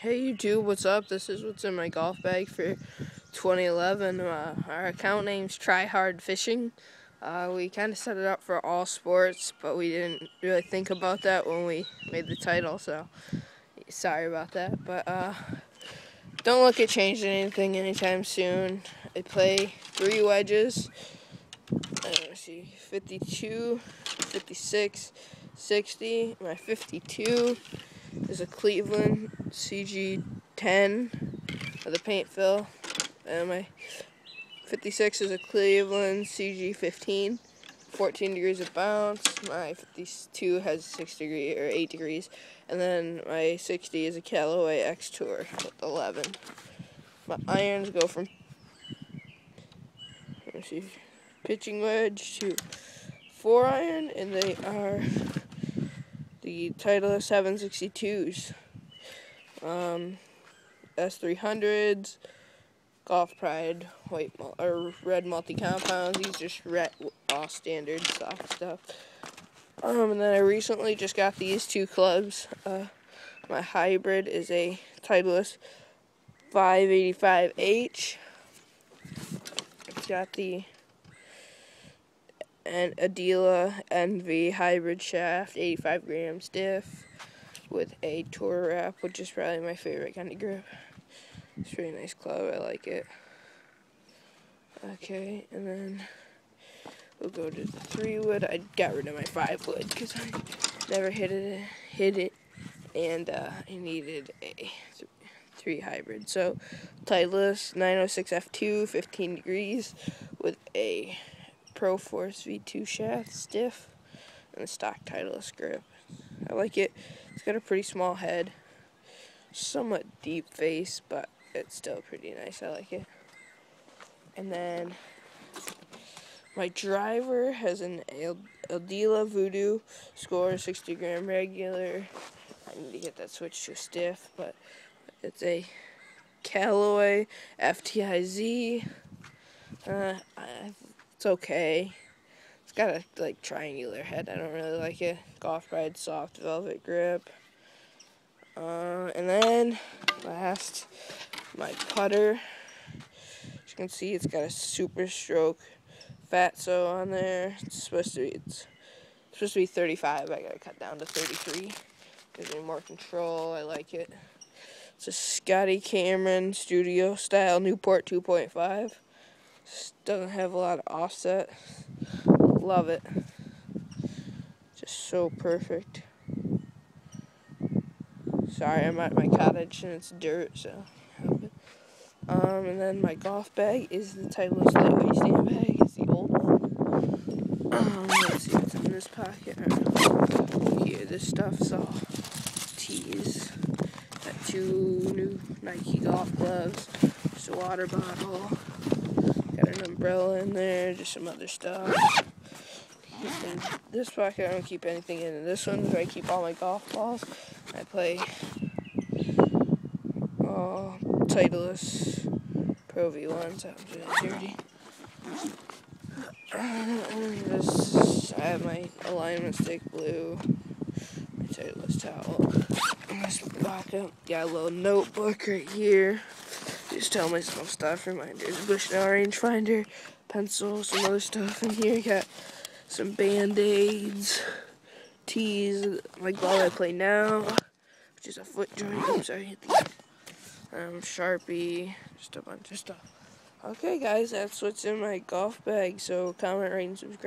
Hey YouTube, what's up? This is what's in my golf bag for 2011. Uh, our account name's Try Hard Fishing. Uh, we kind of set it up for all sports, but we didn't really think about that when we made the title, so sorry about that. But uh, don't look at changing anything anytime soon. I play three wedges. Uh, let's see, 52, 56, 60. My 52 is a Cleveland CG10 with a paint fill. And my 56 is a Cleveland CG15, 14 degrees of bounce. My 52 has 6 degree or 8 degrees. And then my 60 is a Callaway X Tour with 11. My irons go from let's see, pitching wedge to four iron, and they are the Titleist 762s um, S300s, Golf Pride, white or red multi compounds. These just red all standard soft stuff. Um, and then I recently just got these two clubs. Uh, my hybrid is a Titleist 585H. It's got the an Aldila NV hybrid shaft, 85 grams stiff with a tour wrap, which is probably my favorite kind of grip. It's a really nice club. I like it. Okay, and then we'll go to the three wood. I got rid of my five wood because I never hit it, hit it, and uh, I needed a three hybrid. So Titleist 906 F2, 15 degrees, with a Pro Force V2 shaft, stiff, and a stock Titleist grip. I like it. It's got a pretty small head, somewhat deep face, but it's still pretty nice. I like it. And then my driver has an Aldila Voodoo score 60 gram regular. I need to get that switch to stiff, but it's a Callaway FT-iZ. Uh, it's okay It's got a like triangular head. I don't really like it. Golf Pride soft velvet grip. Uh, and then last, my putter. As you can see, it's got a super stroke fatso on there. It's supposed to be it's supposed to be 35. I gotta cut down to 33. Gives me more control. I like it. It's a Scotty Cameron Studio Style Newport 2.5. Doesn't have a lot of offset. Love it. Just so perfect. Sorry, I'm at my cottage and it's dirt, so Um, and then my golf bag is the Titleist lightweight stand bag. It's the old one. Um, let's see what's in this pocket. Here, this stuff's all tees. Got two new Nike golf gloves. Just a water bottle. An umbrella in there. Just some other stuff in this pocket, I don't keep anything in. this one, where I keep all my golf balls. I play uh, Titleist Pro V1, so really dirty. this, I have my alignment stick blue, my Titleist towel. This pocket, got a little notebook right here. Just tell myself stuff, reminders, Bushnell rangefinder, pencil, some other stuff in here. Got some band-aids, tees, like ball I play now, which is a FootJoy. I'm sorry, um, Sharpie, just a bunch of stuff. Okay, guys, that's what's in my golf bag. So comment, rate, and subscribe.